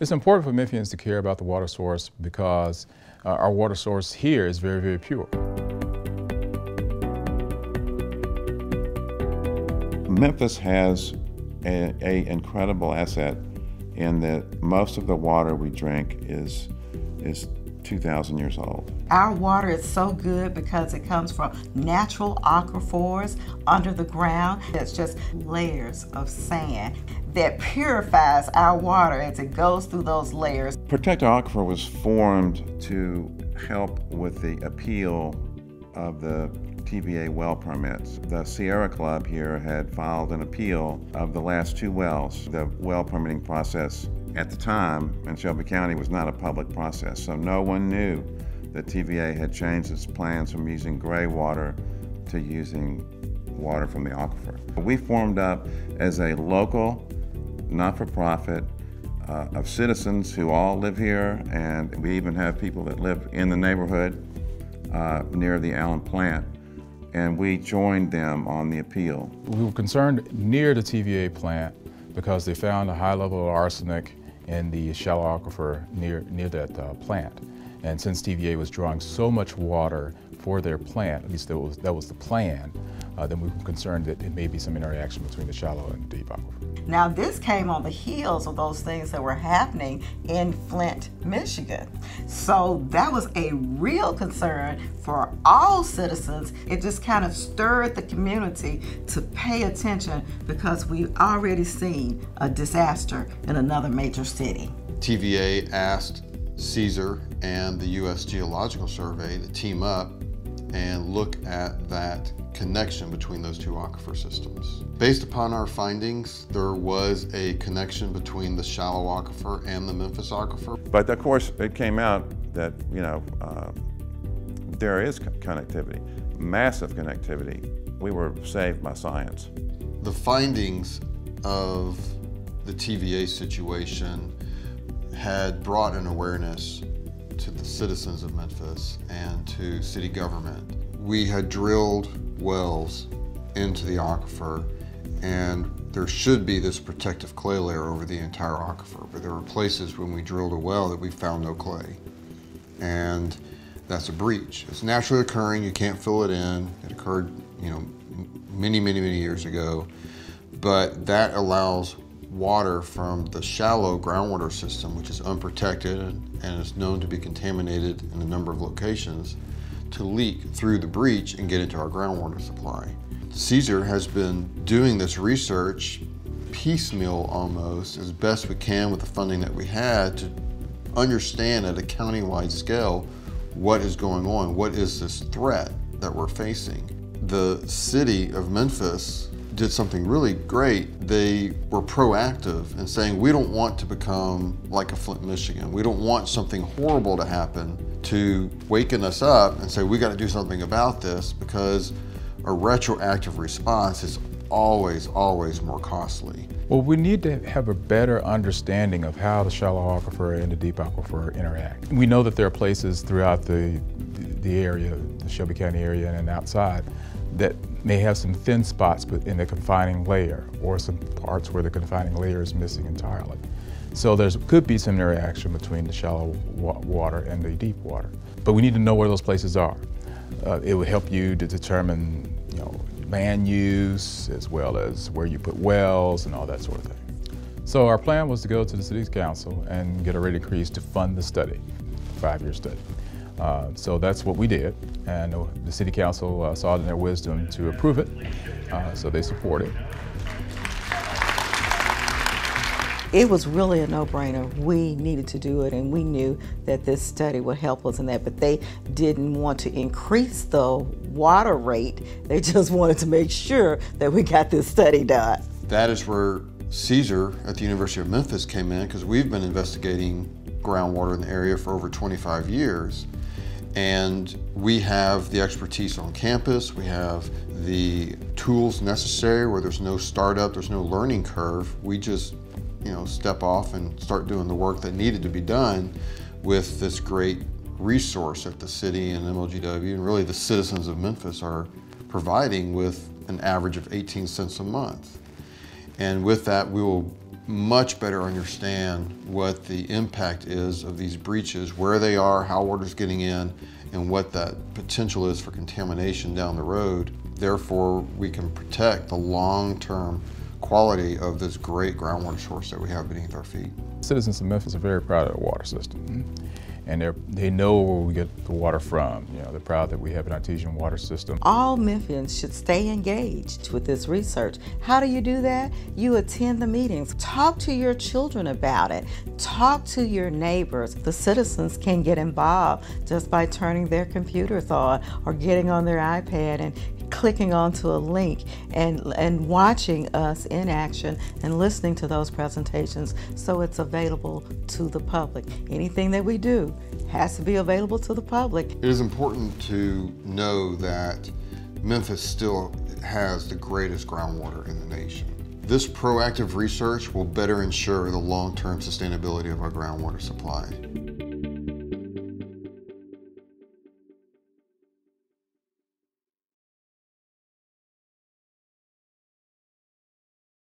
It's important for Memphians to care about the water source because uh, our water source here is very, very pure. Memphis has a, a, incredible asset in that most of the water we drink is is 2,000 years old. Our water is so good because it comes from natural aquifers under the ground. It's just layers of sand that purifies our water as it goes through those layers. Protect Aquifer was formed to help with the appeal of the TVA well permits. The Sierra Club here had filed an appeal of the last two wells. The well permitting process at the time in Shelby County was not a public process, so no one knew that TVA had changed its plans from using gray water to using water from the aquifer. We formed up as a local, not-for-profit uh, of citizens who all live here, and we even have people that live in the neighborhood uh, near the Allen plant, and we joined them on the appeal. We were concerned near the TVA plant because they found a high level of arsenic in the shallow aquifer near, near that uh, plant. And since TVA was drawing so much water for their plant, at least that was, that was the plan, uh, then we were concerned that it may be some interaction between the shallow and deep aquifer. Now this came on the heels of those things that were happening in Flint, Michigan. So that was a real concern for all citizens. It just kind of stirred the community to pay attention because we've already seen a disaster in another major city. TVA asked CAESER and the U.S. Geological Survey to team up and look at that connection between those two aquifer systems. Based upon our findings, there was a connection between the shallow aquifer and the Memphis aquifer. But of course, it came out that, you know, uh, there is connectivity, massive connectivity. We were saved by science. The findings of the TVA situation had brought an awareness to the citizens of Memphis and to city government. We had drilled wells into the aquifer and there should be this protective clay layer over the entire aquifer, but there were places when we drilled a well that we found no clay. And that's a breach. It's naturally occurring, you can't fill it in. It occurred, you know, many, many, many years ago. But that allows water from the shallow groundwater system, which is unprotected and is known to be contaminated in a number of locations, to leak through the breach and get into our groundwater supply. CAESER has been doing this research piecemeal almost as best we can with the funding that we had to understand at a county-wide scale what is going on, what is this threat that we're facing. The city of Memphis did something really great. They were proactive in saying, we don't want to become like a Flint, Michigan. We don't want something horrible to happen to waken us up and say, we got to do something about this because a retroactive response is always, always more costly. Well, we need to have a better understanding of how the shallow aquifer and the deep aquifer interact. We know that there are places throughout the, the area, the Shelby County area and outside, that may have some thin spots in the confining layer or some parts where the confining layer is missing entirely. So there could be some interaction between the shallow wa water and the deep water. But we need to know where those places are. Uh, it would help you to determine you know, land use as well as where you put wells and all that sort of thing. So our plan was to go to the City's Council and get a rate increase to fund the study, five-year study. Uh, so that's what we did, and the City Council uh, saw it in their wisdom to approve it, uh, so they support it. It was really a no-brainer. We needed to do it, and we knew that this study would help us in that, but they didn't want to increase the water rate. They just wanted to make sure that we got this study done. That is where CAESER at the University of Memphis came in, because we've been investigating groundwater in the area for over 25 years. And we have the expertise on campus, we have the tools necessary where there's no startup, there's no learning curve. We just, you know, step off and start doing the work that needed to be done with this great resource that the city and MLGW and really the citizens of Memphis are providing with an average of 18 cents a month. And with that, we will much better understand what the impact is of these breaches, where they are, how water's getting in, and what that potential is for contamination down the road. Therefore, we can protect the long-term quality of this great groundwater source that we have beneath our feet. Citizens of Memphis are very proud of the water system mm-hmm. and they they know where we get the water from. You know, they're proud that we have an artesian water system. All Memphians should stay engaged with this research. How do you do that? You attend the meetings. Talk to your children about it. Talk to your neighbors. The citizens can get involved just by turning their computers on or getting on their iPad and clicking onto a link and, and watching us in action and listening to those presentations so it's available to the public. Anything that we do has to be available to the public. It is important to know that Memphis still has the greatest groundwater in the nation. This proactive research will better ensure the long-term sustainability of our groundwater supply.